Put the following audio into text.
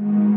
Mm-hmm.